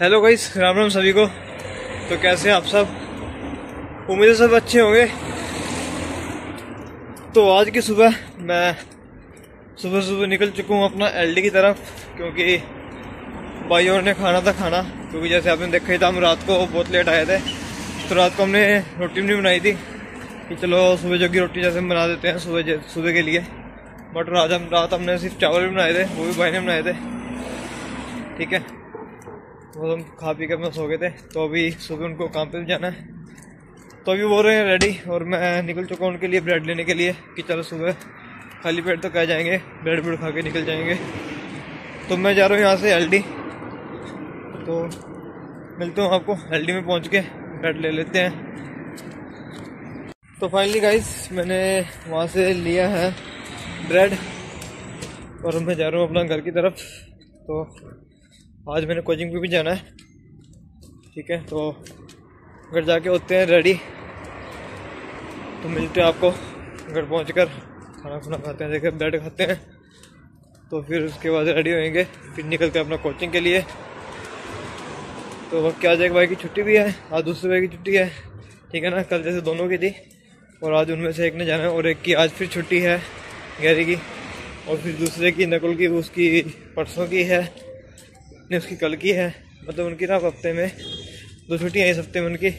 Hello guys Ram Ram सभी को। तो कैसे हैं आप सब? उम्मीद है सब अच्छे होंगे। तो आज की सुबह मैं सुबह सुबह निकल चुका हूँ अपना एलडी की तरफ़, क्योंकि भाई और ने खाना था खाना, क्योंकि जैसे आपने देखा ही था, हम रात को बहुत लेट आए थे। तो रात को हमने रोटी नहीं बनाई थी, कि चलो सुबह जो की रोटी जैसे हम बना देते हैं सुबह सुबह के लिए। बट आज हम, रात हमने सिर्फ़ चावल भी बनाए थे, वो भी भाई ने बनाए थे। ठीक है? वो हम खा पी कर मैं सो गए थे तो अभी सुबह उनको काम पे भी जाना है। तो अभी बोल रहे हैं रेडी और मैं निकल चुका हूँ उनके लिए ब्रेड लेने के लिए, कि चलो सुबह खाली पेट तो कह जाएँगे ब्रेड ब्रेड खा के निकल जाएँगे। तो मैं जा रहा हूँ यहाँ से एल तो मिलता हूँ आपको एल में पहुँच के ब्रेड ले लेते हैं। तो फाइनली गाइस मैंने वहाँ से लिया है ब्रेड और मैं जा रहा हूँ अपना घर की तरफ़। तो आज मैंने कोचिंग पे भी जाना है। ठीक है तो घर जाके होते हैं रेडी तो मिलते हैं आपको, घर पहुँच कर खाना खुना खाते हैं देखे ब्रेड खाते हैं। तो फिर उसके बाद रेडी होएँगे, फिर निकलते हैं अपना कोचिंग के लिए। तो क्या जाएगा, भाई की छुट्टी भी है, आज दूसरे भाई की छुट्टी है। ठीक है ना, कल जैसे दोनों की थी और आज उनमें से एक ने जाना है, और एक की आज फिर छुट्टी है गहरी की। और फिर दूसरे की, नकुल की, उसकी परसों की है। नहीं उसकी कल की है मतलब उनकी ना हफ़्ते में, दो छुट्टियाँ इस हफ़्ते में उनकी।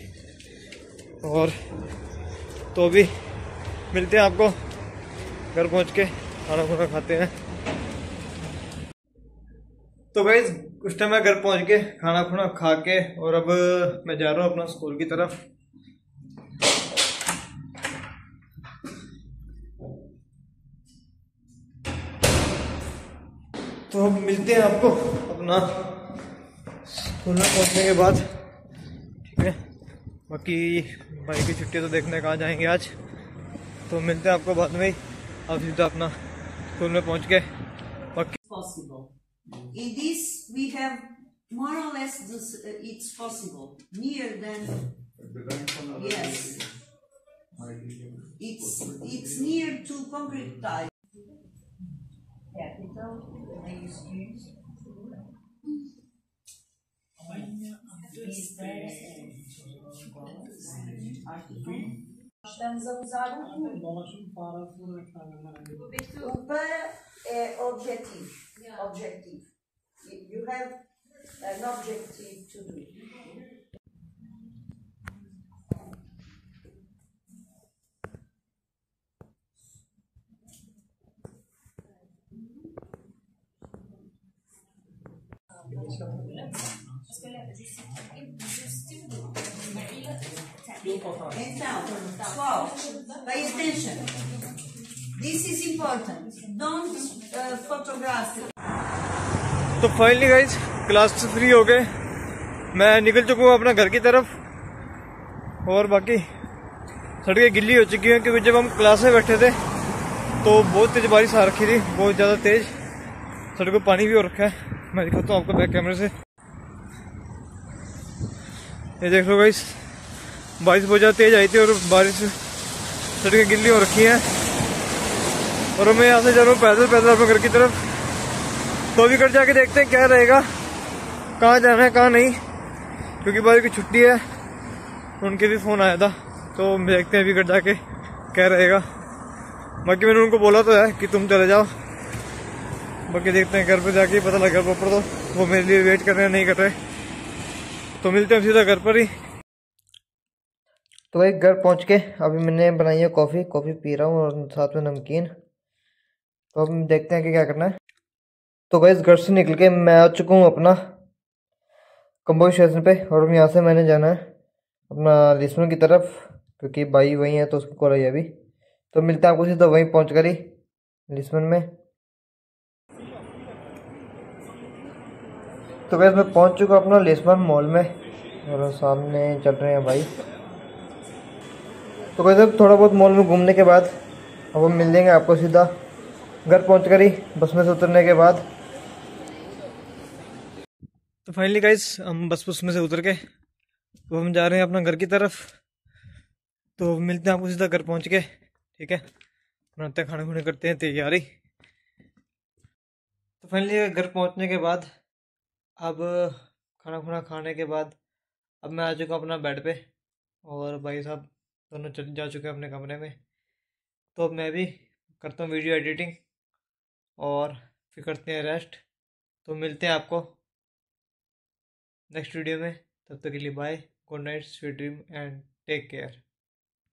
और तो भी मिलते हैं आपको, घर पहुँच के खाना खुना खाते हैं। तो भाई उस टाइम मैं घर पहुँच के खाना खुना खा के, और अब मैं जा रहा हूँ अपना स्कूल की तरफ़। तो अब मिलते हैं आपको। स्कूल में पहुँचने के बाद ठीक है बाकी भाई की छुट्टी तो देखने कहाँ जाएँगे आज तो मिलते हैं आपको बाद में ही अब सीधा अपना स्कूल में पहुँच के बाकी. In this, we have more or less this, uh, it's possible. Near than, yes. It's, it's near to concrete type. Capital, Estamos a usar o O para é objetivo. Objetivo. You have an objective to do. Então, pessoal, pay attention. This is important. Don't uh, photograph. तो finally guys class से free हो गए। मैं निकल चुका हूँ अपना घर की तरफ़। और बाकी सड़कें गिल्ली हो चुकी हैं क्योंकि जब हम क्लास में बैठे थे तो बहुत तेज बारिश आ रखी थी बहुत ज़्यादा तेज। सड़कों पानी भी हो रखा है। मैं दिखाता हूँ आपको बैक कैमरे से। ये देख लो गाइस बारिश बहुत ज़्यादा तेज आई थी और बारिश सड़कें गिल्ली हो रखी हैं। और मैं यहाँ से जा रहा हूँ पैदल पैदल अपने घर की तरफ़। तो अभी घर जाके देखते हैं क्या रहेगा, कहाँ जाना है, कहाँ नहीं, क्योंकि बारिश की छुट्टी है। उनके भी फ़ोन आया था तो देखते हैं अभी घर जाके क्या रहेगा। बाकी मैंने उनको बोला तो है कि तुम चले जाओ। बाकी देखते हैं घर पे जाके पता लगा प्रॉपर तो वो मेरे लिए वेट कर रहे हैं, नहीं कर रहे। तो मिलते हैं सीधा घर पर ही। तो भाई घर पहुँच के अभी मैंने बनाई है कॉफ़ी कॉफ़ी पी रहा हूँ और साथ में नमकीन। तो अब देखते हैं कि क्या करना है। तो भाई घर से निकल के मैं आ चुका हूँ अपना कम्बो स्टेशन पे और यहाँ से मैंने जाना है अपना लिस्मन की तरफ़, क्योंकि भाई वहीं है तो उसको कॉल आई अभी। तो मिलते हैं आपको सीधा वहीं पहुँच कर ही लिस्मन में। तो वैसे मैं पहुँच चुका अपना लिस्मन मॉल में और सामने चल रहे हैं भाई। तो वैसे थोड़ा बहुत मॉल में घूमने के बाद अब हम मिल देंगे आपको सीधा घर पहुँच कर ही, बस में से उतरने के बाद। तो फाइनली गाइस हम बस बस में से उतर के तो हम जा रहे हैं अपना घर की तरफ़। तो मिलते हैं आपको सीधा घर पहुँच के, ठीक है? बनाते खाने खुने करते हैं, तैयारी। तो फाइनली घर पहुँचने के बाद, अब खाना खुना खाने के बाद, अब मैं आ चुका अपना बेड पे, और भाई साहब दोनों चल जा चुके हैं अपने कमरे में। तो अब मैं भी करता हूँ वीडियो एडिटिंग और फिर करते हैं रेस्ट। तो मिलते हैं आपको नेक्स्ट वीडियो में। तब तक के लिए bye good night sweet dream and take care